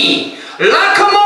Lee Lacamore!